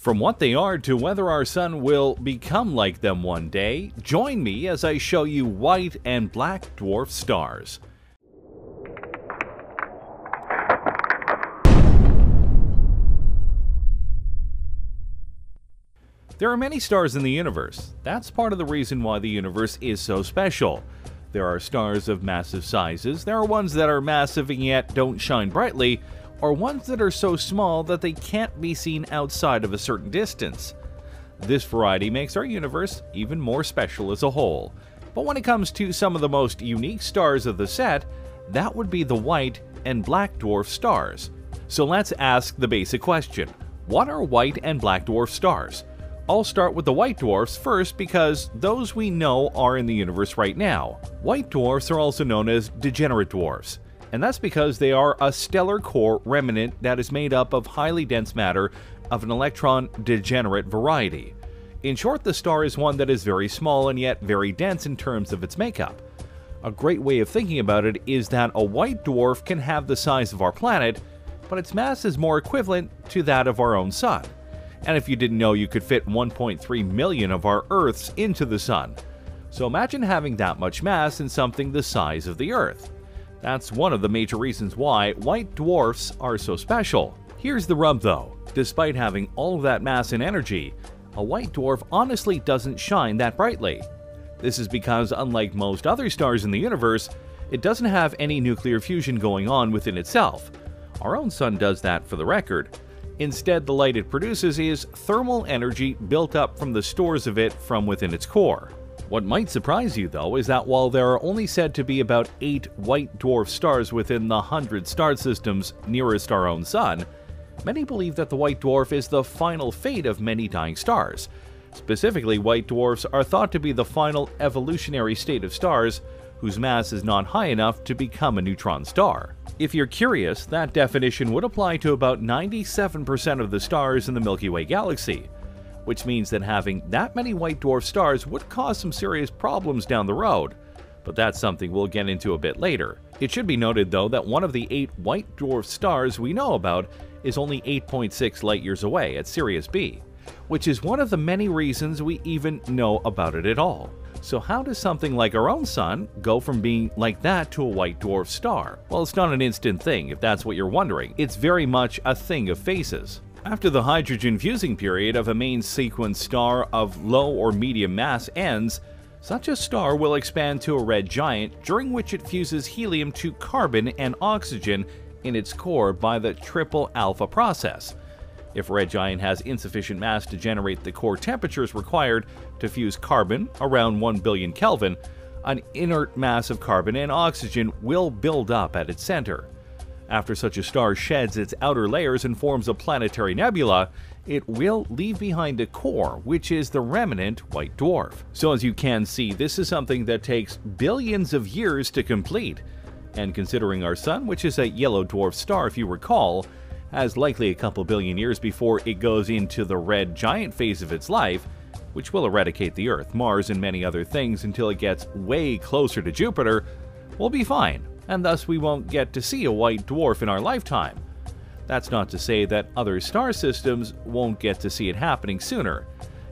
From what they are to whether our sun will become like them one day, join me as I show you white and black dwarf stars. There are many stars in the universe. That's part of the reason why the universe is so special. There are stars of massive sizes, there are ones that are massive and yet don't shine brightly, or ones that are so small that they can't be seen outside of a certain distance. This variety makes our universe even more special as a whole. But when it comes to some of the most unique stars of the set, that would be the white and black dwarf stars. So let's ask the basic question What are white and black dwarf stars? I'll start with the white dwarfs first because those we know are in the universe right now. White dwarfs are also known as degenerate dwarfs, and that's because they are a stellar core remnant that is made up of highly dense matter of an electron degenerate variety. In short, the star is one that is very small and yet very dense in terms of its makeup. A great way of thinking about it is that a white dwarf can have the size of our planet, but its mass is more equivalent to that of our own Sun. And if you didn't know, you could fit 1.3 million of our Earths into the Sun. So imagine having that much mass in something the size of the Earth. That's one of the major reasons why white dwarfs are so special. Here's the rub though despite having all of that mass and energy, a white dwarf honestly doesn't shine that brightly. This is because, unlike most other stars in the universe, it doesn't have any nuclear fusion going on within itself. Our own sun does that for the record, Instead, the light it produces is thermal energy built up from the stores of it from within its core. What might surprise you, though, is that while there are only said to be about 8 white dwarf stars within the 100 star systems nearest our own Sun, many believe that the white dwarf is the final fate of many dying stars. Specifically, white dwarfs are thought to be the final evolutionary state of stars whose mass is not high enough to become a neutron star. If you're curious, that definition would apply to about 97% of the stars in the Milky Way galaxy, which means that having that many white dwarf stars would cause some serious problems down the road, but that's something we'll get into a bit later. It should be noted though that one of the eight white dwarf stars we know about is only 8.6 light years away at Sirius B, which is one of the many reasons we even know about it at all. So how does something like our own sun go from being like that to a white dwarf star? Well, it's not an instant thing, if that's what you're wondering. It's very much a thing of phases. After the hydrogen fusing period of a main sequence star of low or medium mass ends, such a star will expand to a red giant, during which it fuses helium to carbon and oxygen in its core by the triple alpha process. If red giant has insufficient mass to generate the core temperatures required to fuse carbon around 1 billion Kelvin, an inert mass of carbon and oxygen will build up at its center. After such a star sheds its outer layers and forms a planetary nebula, it will leave behind a core, which is the remnant white dwarf. So as you can see, this is something that takes billions of years to complete. And considering our Sun, which is a yellow dwarf star if you recall, has likely a couple billion years before it goes into the red giant phase of its life, which will eradicate the Earth, Mars, and many other things until it gets way closer to Jupiter, we'll be fine, and thus we won't get to see a white dwarf in our lifetime. That's not to say that other star systems won't get to see it happening sooner.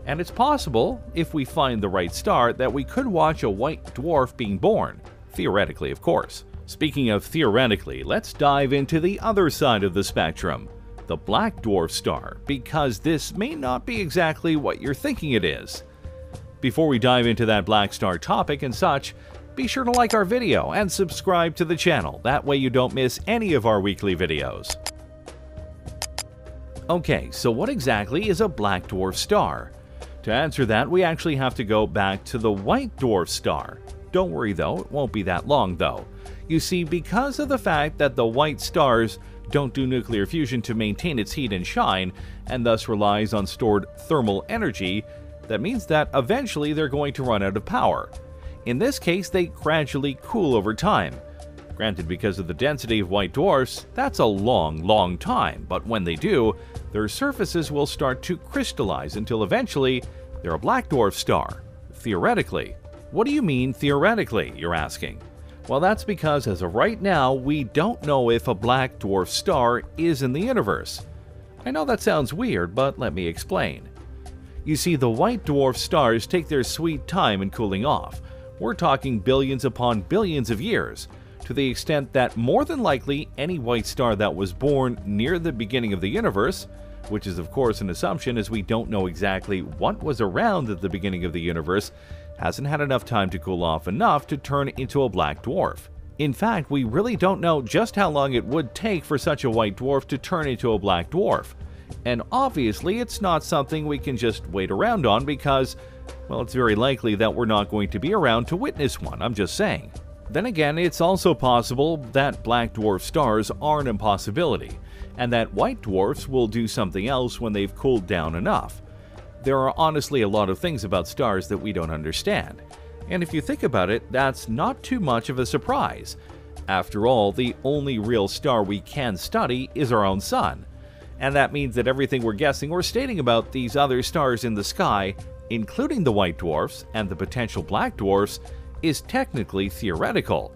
And it's possible, if we find the right star, that we could watch a white dwarf being born. Theoretically, of course. Speaking of theoretically, let's dive into the other side of the spectrum, the black dwarf star, because this may not be exactly what you're thinking it is. Before we dive into that black star topic and such, be sure to like our video and subscribe to the channel, that way you don't miss any of our weekly videos. Okay, so what exactly is a black dwarf star? To answer that, we actually have to go back to the white dwarf star. Don't worry though, it won't be that long though. You see, because of the fact that the white stars don't do nuclear fusion to maintain its heat and shine, and thus relies on stored thermal energy, that means that eventually they're going to run out of power. In this case, they gradually cool over time. Granted, because of the density of white dwarfs, that's a long, long time, but when they do, their surfaces will start to crystallize until eventually they're a black dwarf star. Theoretically. What do you mean theoretically, you're asking? Well, that's because as of right now, we don't know if a black dwarf star is in the universe. I know that sounds weird, but let me explain. You see, the white dwarf stars take their sweet time in cooling off. We're talking billions upon billions of years, to the extent that more than likely any white star that was born near the beginning of the universe, which is of course an assumption as we don't know exactly what was around at the beginning of the universe, hasn't had enough time to cool off enough to turn into a black dwarf. In fact, we really don't know just how long it would take for such a white dwarf to turn into a black dwarf. And obviously, it's not something we can just wait around on because, well, it's very likely that we're not going to be around to witness one, I'm just saying. Then again, it's also possible that black dwarf stars are an impossibility, and that white dwarfs will do something else when they've cooled down enough. There are honestly a lot of things about stars that we don't understand. And if you think about it, that's not too much of a surprise. After all, the only real star we can study is our own sun. And that means that everything we're guessing or stating about these other stars in the sky, including the white dwarfs and the potential black dwarfs, is technically theoretical.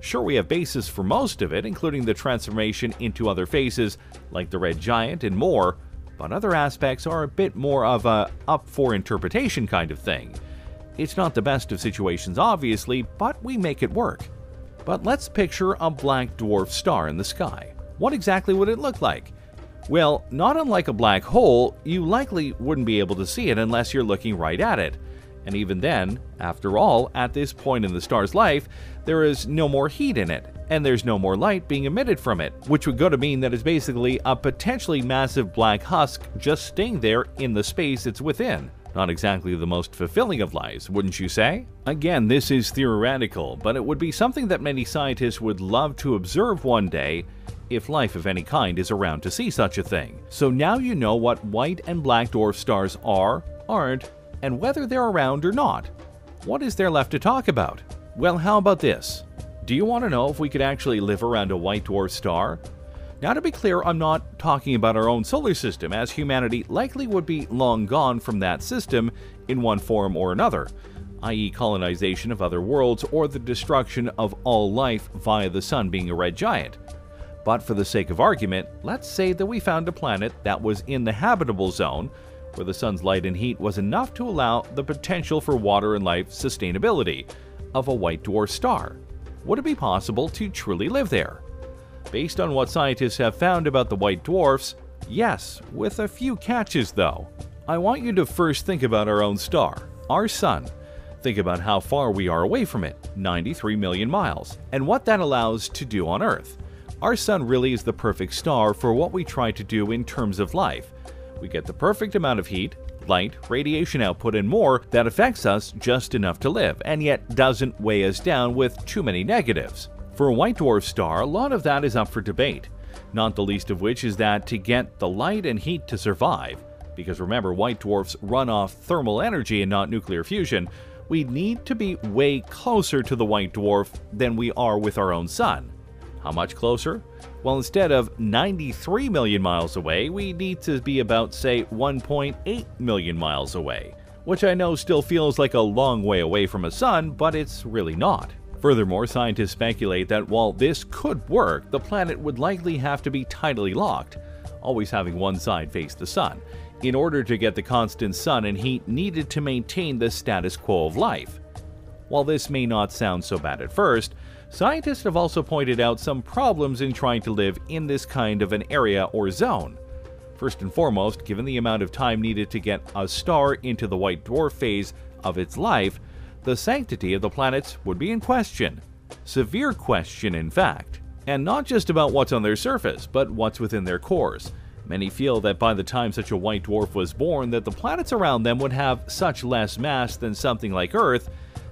Sure, we have bases for most of it, including the transformation into other faces like the red giant and more, but other aspects are a bit more of a up for interpretation kind of thing. It's not the best of situations, obviously, but we make it work. But let's picture a black dwarf star in the sky. What exactly would it look like? Well, not unlike a black hole, you likely wouldn't be able to see it unless you're looking right at it. And even then, after all, at this point in the star's life, there is no more heat in it, and there's no more light being emitted from it, which would go to mean that it's basically a potentially massive black husk just staying there in the space it's within. Not exactly the most fulfilling of lives, wouldn't you say? Again, this is theoretical, but it would be something that many scientists would love to observe one day if life of any kind is around to see such a thing. So now you know what white and black dwarf stars are, aren't, and whether they're around or not. What is there left to talk about? Well, how about this? Do you want to know if we could actually live around a white dwarf star? Now, to be clear, I'm not talking about our own solar system, as humanity likely would be long gone from that system in one form or another, i.e., colonization of other worlds or the destruction of all life via the sun being a red giant. But for the sake of argument, let's say that we found a planet that was in the habitable zone, where the sun's light and heat was enough to allow the potential for water and life sustainability of a white dwarf star. Would it be possible to truly live there? Based on what scientists have found about the white dwarfs, yes, with a few catches though. I want you to first think about our own star, our Sun. Think about how far we are away from it 93 million miles and what that allows to do on Earth. Our Sun really is the perfect star for what we try to do in terms of life. We get the perfect amount of heat, light, radiation output, and more that affects us just enough to live, and yet doesn't weigh us down with too many negatives. For a white dwarf star, a lot of that is up for debate, not the least of which is that to get the light and heat to survive, because remember, white dwarfs run off thermal energy and not nuclear fusion, we need to be way closer to the white dwarf than we are with our own sun. How much closer? Well, instead of 93 million miles away, we need to be about, say, 1.8 million miles away, which I know still feels like a long way away from a sun, but it's really not. Furthermore, scientists speculate that while this could work, the planet would likely have to be tidally locked, always having one side face the sun, in order to get the constant sun and heat needed to maintain the status quo of life. While this may not sound so bad at first, scientists have also pointed out some problems in trying to live in this kind of an area or zone. First and foremost, given the amount of time needed to get a star into the white dwarf phase of its life, the sanctity of the planets would be in question. Severe question, in fact. And not just about what's on their surface, but what's within their cores. Many feel that by the time such a white dwarf was born, that the planets around them would have such less mass than something like Earth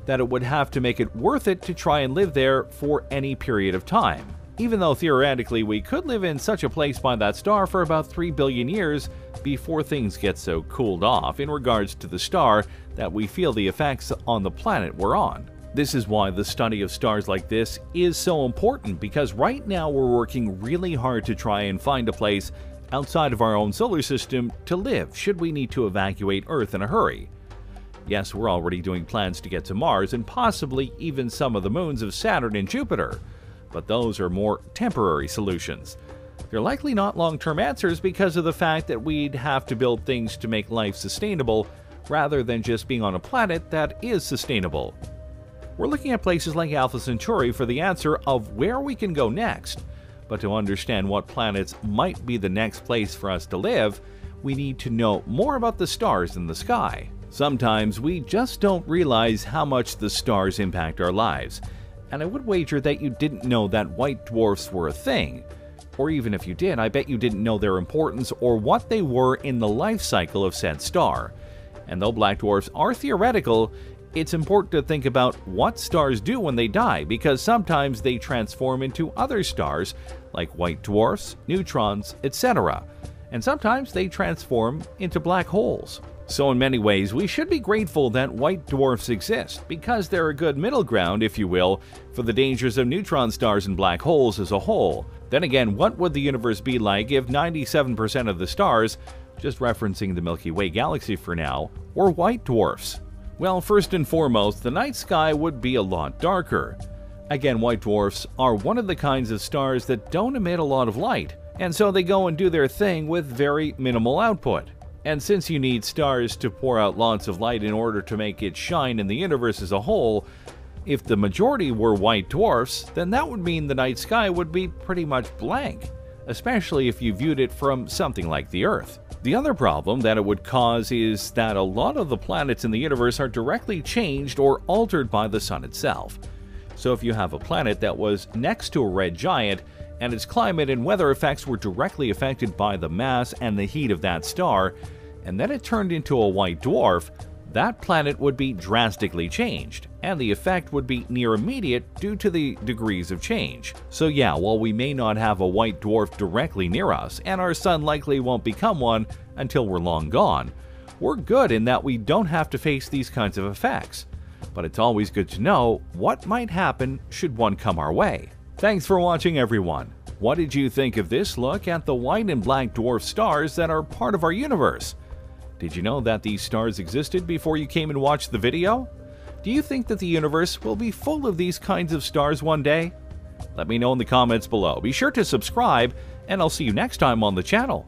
that it would have to make it worth it to try and live there for any period of time. Even though theoretically we could live in such a place by that star for about 3 billion years before things get so cooled off in regards to the star that we feel the effects on the planet we're on. This is why the study of stars like this is so important because right now we're working really hard to try and find a place outside of our own solar system to live should we need to evacuate Earth in a hurry. Yes, we're already doing plans to get to Mars and possibly even some of the moons of Saturn and Jupiter, but those are more temporary solutions. They're likely not long term answers because of the fact that we'd have to build things to make life sustainable rather than just being on a planet that is sustainable. We're looking at places like Alpha Centauri for the answer of where we can go next. But to understand what planets might be the next place for us to live, we need to know more about the stars in the sky. Sometimes we just don't realize how much the stars impact our lives, and I would wager that you didn't know that white dwarfs were a thing. Or even if you did, I bet you didn't know their importance or what they were in the life cycle of said star. And though black dwarfs are theoretical, it's important to think about what stars do when they die because sometimes they transform into other stars like white dwarfs, neutrons, etc. And sometimes they transform into black holes. So, in many ways, we should be grateful that white dwarfs exist because they're a good middle ground, if you will, for the dangers of neutron stars and black holes as a whole. Then again, what would the universe be like if 97% of the stars, just referencing the Milky Way galaxy for now, were white dwarfs? Well, first and foremost, the night sky would be a lot darker. Again, white dwarfs are one of the kinds of stars that don't emit a lot of light, and so they go and do their thing with very minimal output. And since you need stars to pour out lots of light in order to make it shine in the universe as a whole, if the majority were white dwarfs, then that would mean the night sky would be pretty much blank, especially if you viewed it from something like the Earth. The other problem that it would cause is that a lot of the planets in the universe are directly changed or altered by the Sun itself. So if you have a planet that was next to a red giant, and its climate and weather effects were directly affected by the mass and the heat of that star, and then it turned into a white dwarf, that planet would be drastically changed, and the effect would be near immediate due to the degrees of change. So yeah, while we may not have a white dwarf directly near us, and our sun likely won't become one until we're long gone, we're good in that we don't have to face these kinds of effects. But it's always good to know what might happen should one come our way. Thanks for watching everyone. What did you think of this look at the white and black dwarf stars that are part of our universe? Did you know that these stars existed before you came and watched the video? Do you think that the universe will be full of these kinds of stars one day? Let me know in the comments below. Be sure to subscribe, and I'll see you next time on the channel.